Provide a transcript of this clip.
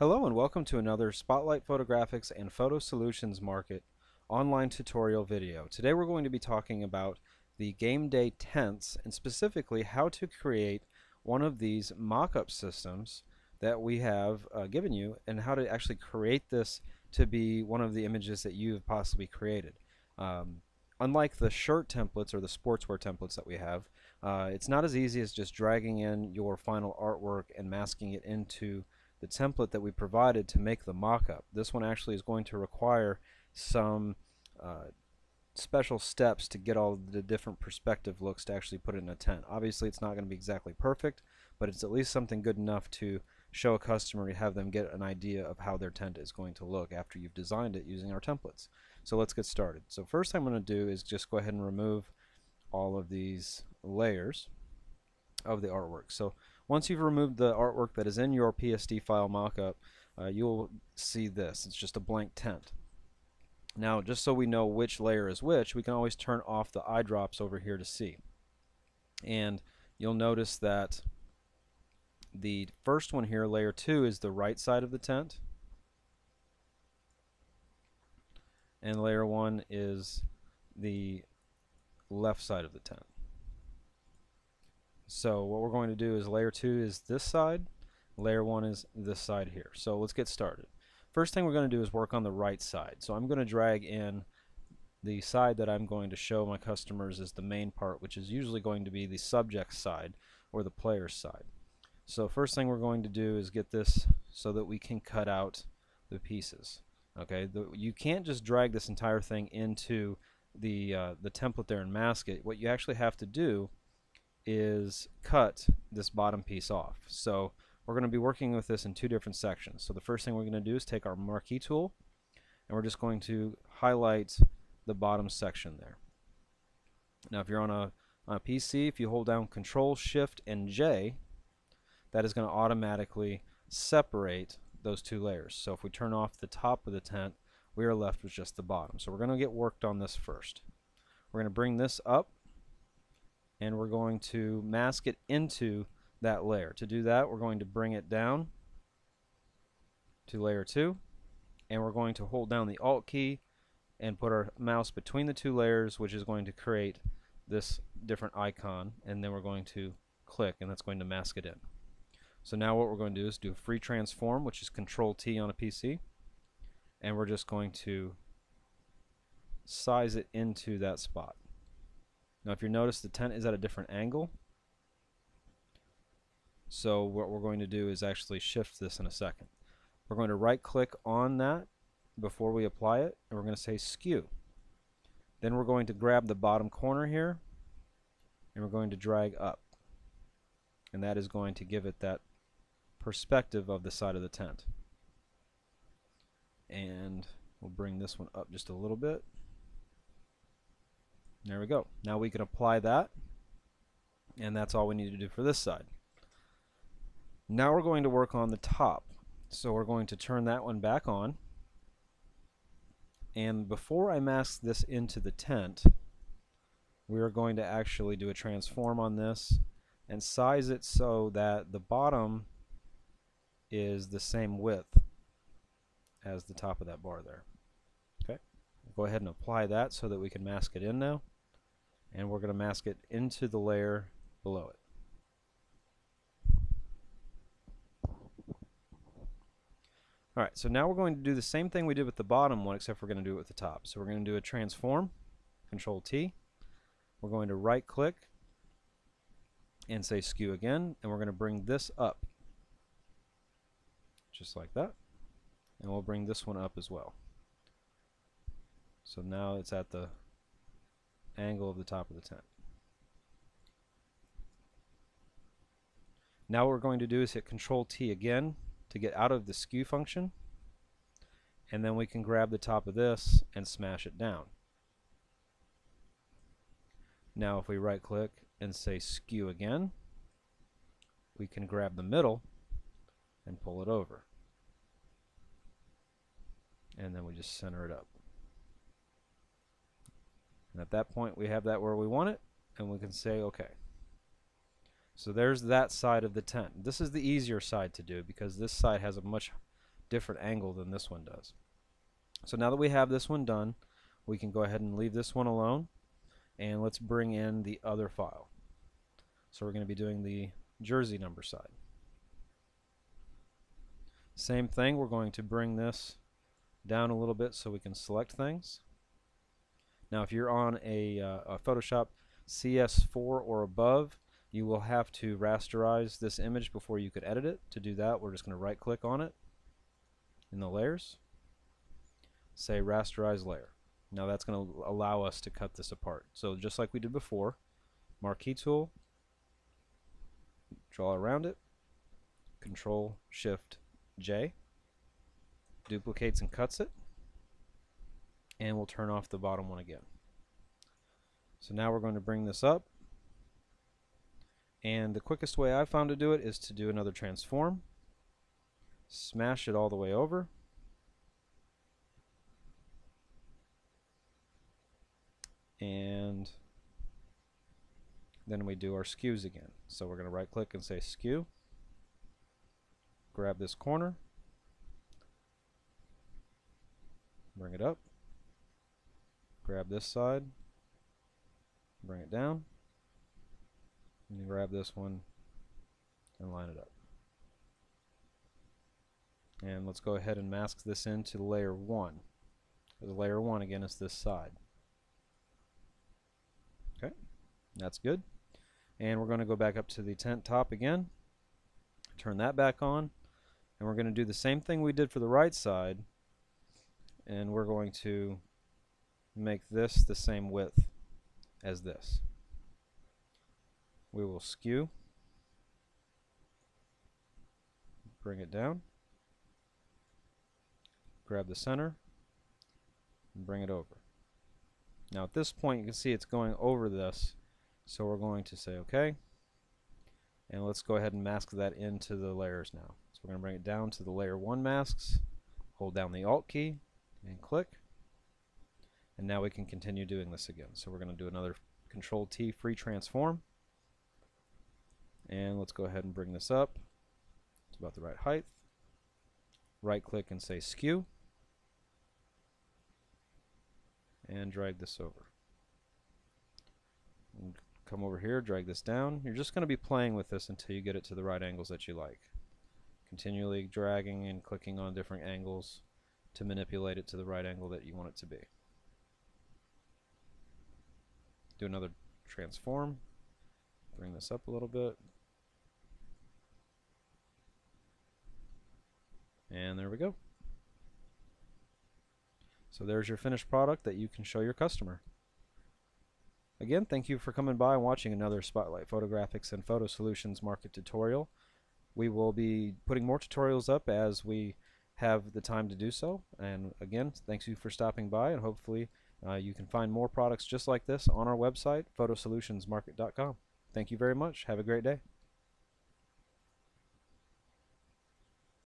Hello and welcome to another Spotlight Photographics and Photo Solutions Market online tutorial video. Today we're going to be talking about the game day tents and specifically how to create one of these mock-up systems that we have uh, given you and how to actually create this to be one of the images that you have possibly created. Um, unlike the shirt templates or the sportswear templates that we have, uh, it's not as easy as just dragging in your final artwork and masking it into the template that we provided to make the mock-up. This one actually is going to require some uh, special steps to get all the different perspective looks to actually put it in a tent. Obviously it's not going to be exactly perfect, but it's at least something good enough to show a customer to have them get an idea of how their tent is going to look after you've designed it using our templates. So let's get started. So first I'm going to do is just go ahead and remove all of these layers of the artwork. So once you've removed the artwork that is in your PSD file mockup, uh, you'll see this. It's just a blank tent. Now, just so we know which layer is which, we can always turn off the eyedrops over here to see. And you'll notice that the first one here, layer 2, is the right side of the tent. And layer 1 is the left side of the tent. So what we're going to do is layer 2 is this side, layer 1 is this side here. So let's get started. First thing we're going to do is work on the right side. So I'm going to drag in the side that I'm going to show my customers as the main part, which is usually going to be the subject side or the player's side. So first thing we're going to do is get this so that we can cut out the pieces. Okay, the, you can't just drag this entire thing into the uh, the template there and mask it. What you actually have to do is cut this bottom piece off. So we're going to be working with this in two different sections. So the first thing we're going to do is take our marquee tool and we're just going to highlight the bottom section there. Now if you're on a, on a PC, if you hold down Control Shift and J, that is going to automatically separate those two layers. So if we turn off the top of the tent, we are left with just the bottom. So we're going to get worked on this first. We're going to bring this up and we're going to mask it into that layer. To do that, we're going to bring it down to layer 2, and we're going to hold down the Alt key and put our mouse between the two layers, which is going to create this different icon, and then we're going to click, and that's going to mask it in. So now what we're going to do is do a free transform, which is Control T on a PC, and we're just going to size it into that spot. Now if you notice the tent is at a different angle so what we're going to do is actually shift this in a second. We're going to right click on that before we apply it and we're going to say skew. Then we're going to grab the bottom corner here and we're going to drag up and that is going to give it that perspective of the side of the tent. And we'll bring this one up just a little bit. There we go. Now we can apply that and that's all we need to do for this side. Now we're going to work on the top. So we're going to turn that one back on. And before I mask this into the tent, we are going to actually do a transform on this and size it so that the bottom is the same width as the top of that bar there. Go ahead and apply that so that we can mask it in now and we're going to mask it into the layer below it. Alright, so now we're going to do the same thing we did with the bottom one except we're going to do it with the top. So we're going to do a transform, Control T. We're going to right click and say skew again and we're going to bring this up just like that and we'll bring this one up as well. So now it's at the angle of the top of the tent. Now what we're going to do is hit Control T again to get out of the skew function and then we can grab the top of this and smash it down. Now if we right click and say skew again we can grab the middle and pull it over and then we just center it up. And at that point we have that where we want it and we can say OK. So there's that side of the tent. This is the easier side to do because this side has a much different angle than this one does. So now that we have this one done, we can go ahead and leave this one alone and let's bring in the other file. So we're going to be doing the jersey number side. Same thing, we're going to bring this down a little bit so we can select things. Now if you're on a, uh, a Photoshop CS4 or above, you will have to rasterize this image before you could edit it. To do that, we're just going to right click on it in the layers, say rasterize layer. Now that's going to allow us to cut this apart. So just like we did before, marquee tool, draw around it, control shift J, duplicates and cuts it, and we'll turn off the bottom one again. So now we're going to bring this up, and the quickest way I've found to do it is to do another transform, smash it all the way over, and then we do our skews again. So we're going to right click and say skew, grab this corner, bring it up, grab this side, bring it down, and grab this one and line it up. And let's go ahead and mask this into layer 1. Because layer 1 again is this side. Okay, that's good. And we're going to go back up to the tent top again, turn that back on, and we're going to do the same thing we did for the right side, and we're going to make this the same width as this. We will skew, bring it down, grab the center, and bring it over. Now at this point you can see it's going over this, so we're going to say OK, and let's go ahead and mask that into the layers now. So we're going to bring it down to the layer 1 masks, hold down the Alt key, and click. And now we can continue doing this again. So we're going to do another Control T free transform. And let's go ahead and bring this up. It's about the right height. Right click and say skew. And drag this over. And come over here, drag this down. You're just going to be playing with this until you get it to the right angles that you like. Continually dragging and clicking on different angles to manipulate it to the right angle that you want it to be. Do another transform, bring this up a little bit. And there we go. So there's your finished product that you can show your customer. Again, thank you for coming by and watching another Spotlight Photographics and Photo Solutions market tutorial. We will be putting more tutorials up as we have the time to do so. And again, thanks you for stopping by and hopefully uh, you can find more products just like this on our website, photosolutionsmarket.com. Thank you very much. Have a great day.